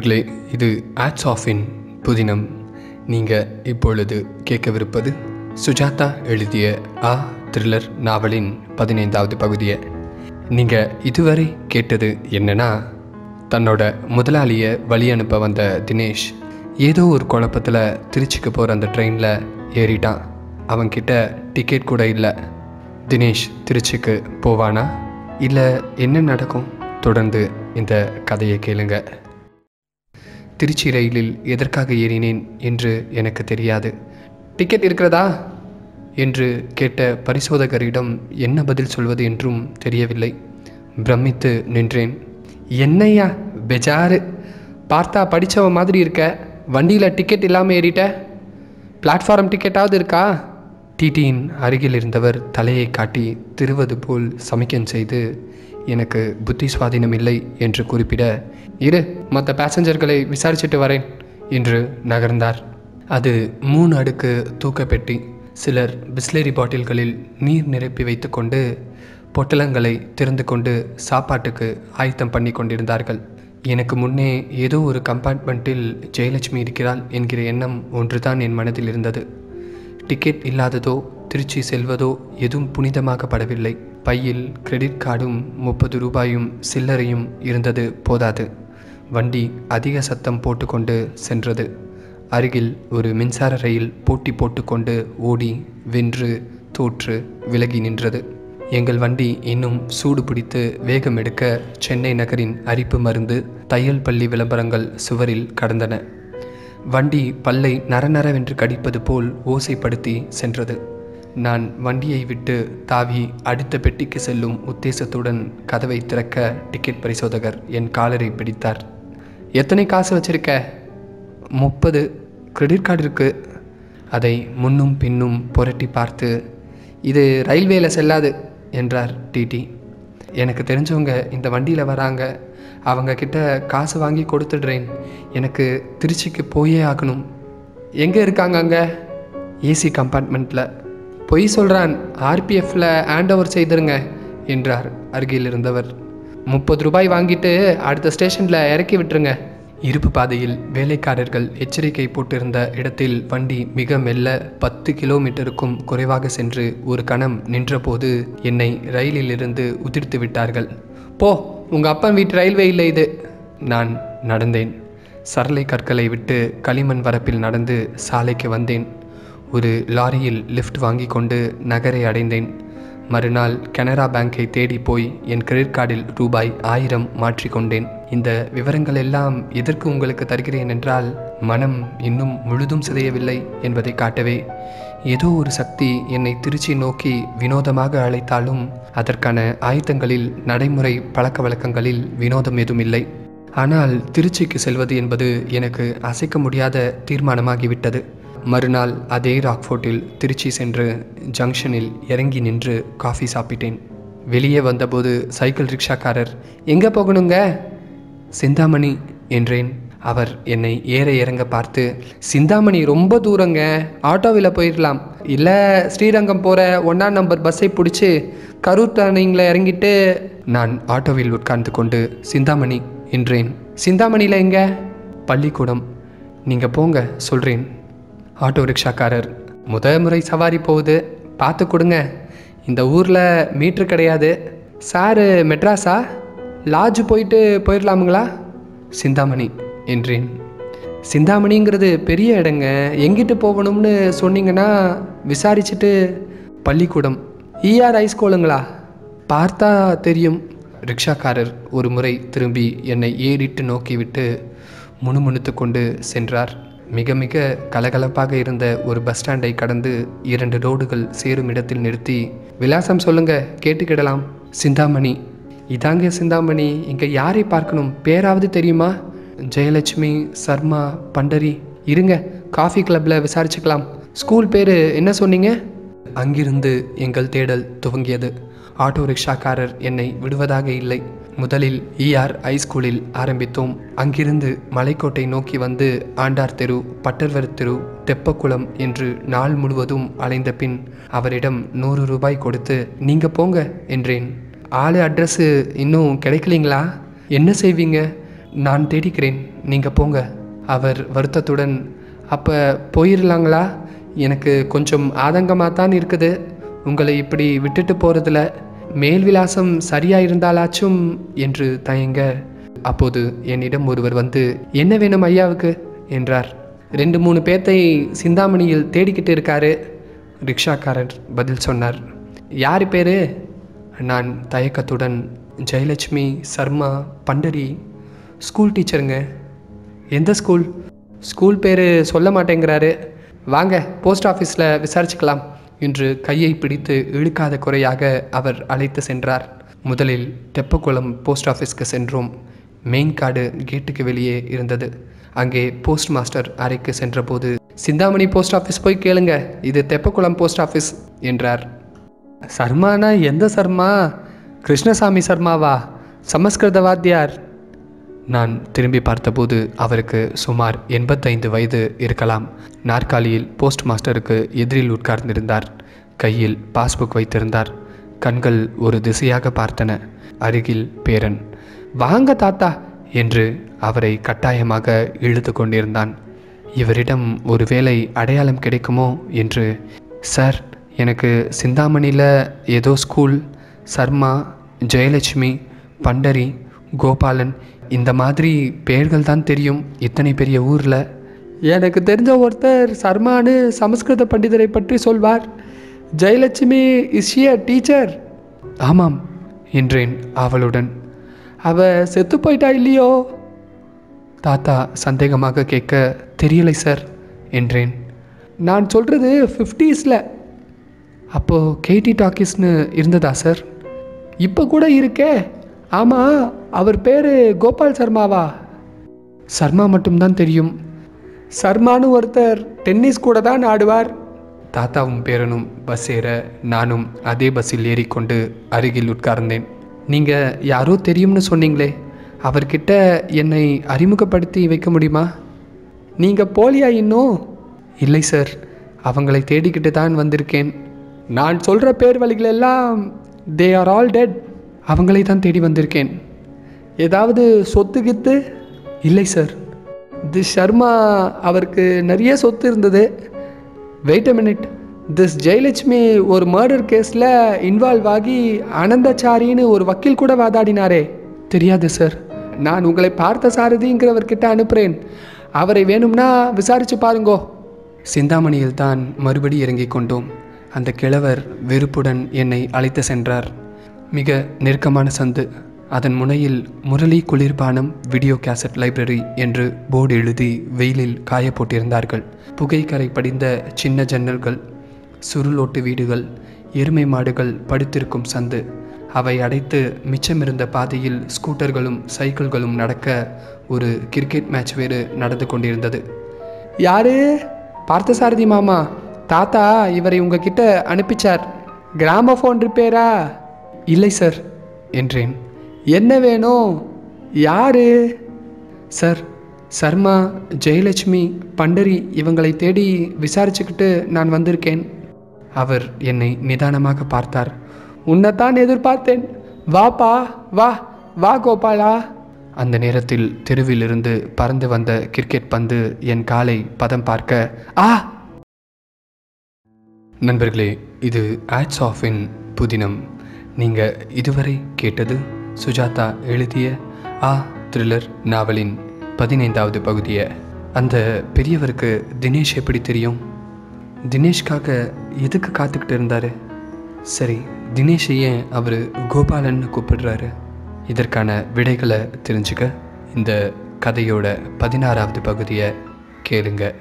நண்பர்களே இது ஆட்ஸ் ஆஃபின் புதினம். நீங்கள் இப்பொழுது கேட்கவிருப்பது சுஜாதா எழுதிய ஆ த்ரில்லர் நாவலின் பதினைந்தாவது பகுதியை. நீங்கள் இதுவரை கேட்டது என்னன்னா தன்னோட முதலாளியை வழி அனுப்ப வந்த தினேஷ் ஏதோ ஒரு குழப்பத்தில் திருச்சிக்கு போகிற அந்த ட்ரெயினில் ஏறிட்டான். அவன்கிட்ட டிக்கெட் கூட இல்லை. தினேஷ் திருச்சிக்கு போவானா? இல்லை என்ன நடக்கும்? தொடர்ந்து இந்த கதையை கேளுங்கள் திருச்சி ரயிலில் எதற்காக ஏறினேன் என்று எனக்கு தெரியாது. டிக்கெட் இருக்கிறதா? என்று கேட்ட பரிசோதகரிடம் என்ன பதில் சொல்வது என்றும் தெரியவில்லை. பிரமித்து நின்றேன். என்னையா பெஜாரு. பார்த்தா படித்தவ மாதிரி இருக்க. வண்டியில் டிக்கெட் இல்லாமல் ஏறிட்ட. பிளாட்ஃபார்ம் டிக்கெட்டாவது இருக்கா? டிடியின் அருகில் இருந்தவர் தலையை காட்டி திருவது போல் சமிக்கன் செய்து எனக்கு புத்தி சுவாதீனம் இல்லை என்று குறிப்பிட இரு மற்ற பேசஞ்சர்களை விசாரிச்சுட்டு வரேன் என்று நகர்ந்தார். அது மூணு அடுக்கு தூக்கப்பெட்டி. சிலர் பிஸ்லரி பாட்டில்களில் நீர் நிரப்பி வைத்துக்கொண்டு பொட்டலங்களை திறந்து கொண்டு சாப்பாட்டுக்கு ஆயத்தம் பண்ணி கொண்டிருந்தார்கள். எனக்கு முன்னே ஏதோ ஒரு கம்பார்ட்மெண்ட்டில் ஜெயலட்சுமி இருக்கிறாள் என்கிற எண்ணம் ஒன்றுதான் என் மனதில் இருந்தது. டிக்கெட் இல்லாததோ திருச்சி செல்வதோ எதுவும் புனிதமாகப்படவில்லை. பையில் கிரெடிட் கார்டும் முப்பது ரூபாயும் சில்லறையும் இருந்தது போதாது. வண்டி அதிக சத்தம் போட்டுக்கொண்டு சென்றது. அருகில் ஒரு மின்சார ரயில் போட்டி போட்டுக்கொண்டு ஓடி வென்று தோற்று விலகி நின்றது. எங்கள் வண்டி இன்னும் சூடு பிடித்து வேகம் எடுக்க சென்னை நகரின் அரிப்பு மருந்து தையல் பள்ளி விளம்பரங்கள் சுவரில் கடந்தன. வண்டி பல்லை நரநரவென்று கடிப்பது போல் ஓசைப்படுத்தி சென்றது. நான் வண்டியை விட்டு தாவி அடுத்த பெட்டிக்கு செல்லும் உத்தேசத்துடன் கதவை திறக்க டிக்கெட் பரிசோதகர் என் காலரை பிடித்தார். எத்தனை காசு வச்சிருக்க? முப்பது. கிரெடிட் கார்டு இருக்கு. அதை முன்னும் பின்னும் புரட்டி பார்த்து இது ரயில்வேல செல்லாது என்றார் டிடி எனக்கு தெரிஞ்சவங்க இந்த வண்டியில் வராங்க. அவங்க கிட்ட காசு வாங்கி கொடுத்துடுறேன். எனக்கு திருச்சிக்கு போயே ஆகணும். எங்கே இருக்காங்க அங்கே? ஏசி கம்பார்ட்மெண்ட்டில் பொய் சொல்கிறான் ஆர்பிஎஃப்பில் ஹேண்ட் ஓவர் செய்திருங்க என்றார் அருகில் இருந்தவர். முப்பது ரூபாய் வாங்கிட்டு அடுத்த ஸ்டேஷனில் இறக்கி விட்டுருங்க. இருப்பு பாதையில் வேலைக்காரர்கள் எச்சரிக்கை போட்டிருந்த இடத்தில் வண்டி மிக மெல்ல பத்து கிலோமீட்டருக்கும் குறைவாக சென்று ஒரு கணம் நின்றபோது என்னை ரயிலிலிருந்து உதிர்த்து விட்டார்கள். போ உங்கள் அப்பன் வீட்டு ரயில்வே இல்லை இது நான் நடந்தேன். சரளை கற்களை விட்டு களிமண் வரப்பில் நடந்து சாலைக்கு வந்தேன். ஒரு லாரியில் லிஃப்ட் வாங்கி கொண்டு நகரை அடைந்தேன். மறுநாள் கனரா பேங்கை தேடி போய் என் கிரெடிட் கார்டில் ரூபாய் ஆயிரம் மாற்றிக்கொண்டேன் இந்த விவரங்கள் எல்லாம் எதற்கு உங்களுக்கு தருகிறேன் என்றால் மனம் இன்னும் முழுதும் சிதையவில்லை என்பதை காட்டவே. ஏதோ ஒரு சக்தி என்னை திருச்சி நோக்கி வினோதமாக அழைத்தாலும் அதற்கான ஆயத்தங்களில் நடைமுறை பழக்க வழக்கங்களில் வினோதம் எதுவும் இல்லை ஆனால் திருச்சிக்கு செல்வது என்பது எனக்கு அசைக்க முடியாத தீர்மானமாகிவிட்டது. மறுநாள் அதே ராக்ஃபோர்ட்டில் திருச்சி சென்று ஜங்ஷனில் இறங்கி நின்று காஃபி சாப்பிட்டேன். வெளியே வந்தபோது சைக்கிள் ரிக்ஷாக்காரர் எங்கே போகணுங்க? சிந்தாமணி என்றேன். அவர் என்னை ஏற இறங்க பார்த்து சிந்தாமணி ரொம்ப தூரங்க. ஆட்டோவில் போயிடலாம் இல்லை ஸ்ரீரங்கம் போகிற ஒன்றாம் நம்பர் பஸ்ஸை பிடிச்சி கரூர் டர்னிங்கில் இறங்கிட்டு நான் ஆட்டோவில் உட்கார்ந்து கொண்டு சிந்தாமணி என்றேன். சிந்தாமணியில் எங்கே? பள்ளிக்கூடம். நீங்கள் போங்க சொல்கிறேன் ஆட்டோ ரிக்ஷாக்காரர் முத முறை சவாரி போகுது. பார்த்து கொடுங்க. இந்த ஊரில் மீட்ரு கிடையாது. சாரு மெட்ராஸா? லாட்ஜ் போயிட்டு போயிடலாமுங்களா சிந்தாமணி என்றேன். சிந்தாமணிங்கிறது பெரிய இடங்க. எங்கிட்டு போகணும்னு சொன்னீங்கன்னா விசாரிச்சுட்டு பள்ளிக்கூடம் ஈஆர் ஹைஸ்கூலுங்களா? பார்த்தா தெரியும். ரிக்ஷாக்காரர் ஒரு முறை திரும்பி என்னை ஏறிட்டு நோக்கிவிட்டு முணுமுணுத்து கொண்டு சென்றார். மிக மிக கலகலப்பாக இருந்த ஒரு பஸ் ஸ்டாண்டை கடந்து இரண்டு ரோடுகள் சேரும் இடத்தில் நிறுத்தி விலாசம் சொல்லுங்க கேட்டுக்கிடலாம். சிந்தாமணி. இதாங்க சிந்தாமணி இங்கே யாரை பார்க்கணும்? பேராவது தெரியுமா? ஜெயலட்சுமி சர்மா பண்டரி இருங்க காஃபி கிளப்பில் விசாரிச்சுக்கலாம். ஸ்கூல் பேர் என்ன சொன்னீங்க? அங்கிருந்து எங்கள் தேடல் துவங்கியது. ஆட்டோ ரிக்ஷாக்காரர் என்னை விடுவதாக இல்லை. முதலில் இஆர் ஹைஸ்கூலில் ஆரம்பித்தோம். அங்கிருந்து மலைக்கோட்டை நோக்கி வந்து ஆண்டார் தெரு பட்டர்வர் தெரு தெப்பக்குளம் என்று நாள் முழுவதும் அலைந்த பின் அவரிடம் நூறு ரூபாய் கொடுத்து நீங்க போங்க என்றேன். ஆளு அட்ரஸ்ஸு இன்னும் கிடைக்கலீங்களா? என்ன செய்வீங்க? நான் தேடிக்கிறேன். நீங்கள் போங்க. அவர் வருத்தத்துடன் அப்போ போயிடலாங்களா எனக்கு கொஞ்சம் ஆதங்கமாக தான் இருக்குது. உங்களை இப்படி விட்டுட்டு போகிறதுல மேல் விலாசம் சரியாக இருந்தாலாச்சும் என்று தயங்க அப்போது என்னிடம் ஒருவர் வந்து என்ன வேணும் ஐயாவுக்கு? என்றார். ரெண்டு மூணு பேத்தை சிந்தாமணியில் தேடிக்கிட்டு இருக்காரு ரிக்ஷாக்காரர் பதில் சொன்னார். யார் பேர்? நான் தயக்கத்துடன் ஜெயலட்சுமி சர்மா பண்டரி ஸ்கூல் டீச்சருங்க. எந்த ஸ்கூல்? ஸ்கூல் பேர் சொல்ல மாட்டேங்கிறாரு. வாங்க போஸ்ட் ஆஃபீஸில் விசாரிச்சுக்கலாம். என்று கையை பிடித்து இழுக்காத குறையாக அவர் அழைத்து சென்றார். முதலில் தெப்பக்குளம் போஸ்ட் ஆஃபீஸ்க்கு சென்றோம். மெயின் கார்டு கேட்டுக்கு வெளியே இருந்தது. அங்கே போஸ்ட் மாஸ்டர் அறைக்கு சென்றபோது சிந்தாமணி போஸ்ட் ஆஃபீஸ் போய் கேளுங்க. இது தெப்பக்குளம் போஸ்ட் ஆஃபீஸ் என்றார். சர்மானா? எந்த சர்மா? கிருஷ்ணசாமி சர்மாவா? சமஸ்கிருத வாத்தியார் நான் திரும்பி பார்த்தபோது அவருக்கு சுமார் எண்பத்தைந்து வயது இருக்கலாம். நாற்காலியில் போஸ்ட் மாஸ்டருக்கு எதிரில் உட்கார்ந்திருந்தார். கையில் பாஸ்புக் வைத்திருந்தார். கண்கள் ஒரு திசையாக பார்த்தன. அருகில் பேரன் வாங்க தாத்தா என்று அவரை கட்டாயமாக இழுத்து கொண்டிருந்தான். இவரிடம் ஒருவேளை அடையாளம் கிடைக்குமோ? என்று சார் எனக்கு சிந்தாமணியில் ஏதோ ஸ்கூல் சர்மா ஜெயலட்சுமி பண்டரி கோபாலன் இந்த மாதிரி பெயர்கள் தான் தெரியும் இத்தனை பெரிய ஊரில்? எனக்கு தெரிஞ்ச ஒருத்தர் சர்மானு சமஸ்கிருத பண்டிதரை பற்றி சொல்வார். ஜெயலட்சுமி a டீச்சர் ஆமாம் என்றேன் அவளுடன். அவ செத்து போயிட்டா இல்லையோ? தாத்தா சந்தேகமாக கேட்க தெரியலை சார் என்றேன். நான் சொல்கிறது ஃபிஃப்டீஸில் அப்போது கேடி டாக்கீஸ்னு இருந்ததா சார்? இப்போ கூட இருக்கே. ஆமாம் அவர் பேர் கோபால் சர்மாவா? சர்மா மட்டும்தான் தெரியும். சர்மான்னு ஒருத்தர் டென்னிஸ் கூட தான் ஆடுவார். தாத்தாவும் பேரனும் பஸ் ஏற நானும் அதே பஸ்ஸில் ஏறிக்கொண்டு அருகில் உட்கார்ந்தேன். நீங்கள் யாரோ தெரியும்னு சொன்னீங்களே அவர்கிட்ட என்னை அறிமுகப்படுத்தி வைக்க முடியுமா? நீங்கள் போலியா இன்னும்? இல்லை சார் அவங்களை தேடிக்கிட்டு தான் வந்திருக்கேன். நான் சொல்கிற பேர் வழிகளெல்லாம் தே ஆர் ஆல் டெட் அவங்களை தான் தேடி வந்திருக்கேன். ஏதாவது சொத்து கித்து இல்லை சார் திஸ் சர்மா அவருக்கு நிறைய சொத்து இருந்தது. Wait a minute this Jayalakshmi ஒரு மர்டர் கேஸில் இன்வால்வ் ஆகி அனந்தச்சாரின்னு ஒரு வக்கீல் கூட வாதாடினாரே. தெரியாது சார் நான் உங்களை பார்த்த சாரதிங்கிறவர்கிட்ட அனுப்புகிறேன் அவரை வேணும்னா விசாரித்து பாருங்கோ. சிந்தாமணியில் தான் மறுபடி இறங்கிக் கொண்டோம். அந்த கிழவர் வெறுப்புடன் என்னை அழைத்து சென்றார். மிக நெருக்கமான சந்து. அதன் முனையில் முரளி குளிர்பானம் வீடியோ கேசட் லைப்ரரி என்று போர்டு எழுதி வெயிலில் காய போட்டிருந்தார்கள். புகைக்கரை படிந்த சின்ன ஜன்னல்கள் சுருளோட்டு வீடுகள் எருமை மாடுகள் படுத்திருக்கும் சந்து. அவை அடைத்து மிச்சமிருந்த பாதையில் ஸ்கூட்டர்களும் சைக்கிள்களும் நடக்க ஒரு கிரிக்கெட் மேட்ச் வேறு நடந்து கொண்டிருந்தது. யாரு? பார்த்தசாரதி மாமா. தாத்தா இவரை உங்ககிட்ட அனுப்பிச்சார். கிராம ஃபோன் ரிப்பேரா இல்லை சார் என்றேன். என்ன வேணும்? யாரு? சார் சர்மா ஜெயலட்சுமி பண்டரி இவங்களை தேடி விசாரிச்சுக்கிட்டு நான் வந்திருக்கேன். அவர் என்னை நிதானமாக பார்த்தார். உன்னைத்தான் எதிர்பார்த்தேன். வாப்பா வா வா கோபாலா. அந்த நேரத்தில் தெருவிலிருந்து பறந்து வந்த கிரிக்கெட் பந்து என் காலை பதம் பார்க்க ஆ! நண்பர்களே இது ஆட்ஸ் ஆஃபின் புதினம். நீங்கள் இதுவரை கேட்டது சுஜாதா எழுதிய ஆ த்ரில்லர் நாவலின் பதினைந்தாவது பகுதியை. அந்த பெரியவருக்கு தினேஷ் எப்படி தெரியும்? தினேஷ்காக எதுக்கு காத்துக்கிட்டு இருந்தார்? சரி தினேஷை ஏன் அவர் கோபாலன்னு கூப்பிடுறாரு? இதற்கான விடைகளை தெரிஞ்சுக்க இந்த கதையோட பதினாறாவது பகுதியை கேளுங்கள்